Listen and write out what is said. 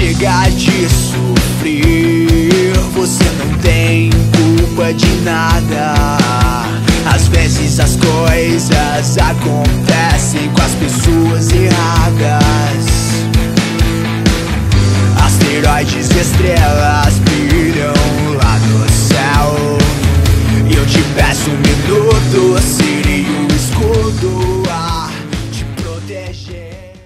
Chega de sofrer, você não tem culpa de nada. Às vezes as coisas acontecem com as pessoas erradas. Asteroides e estrelas brilham lá no céu. Eu te peço um minuto, seria um escudo a te proteger.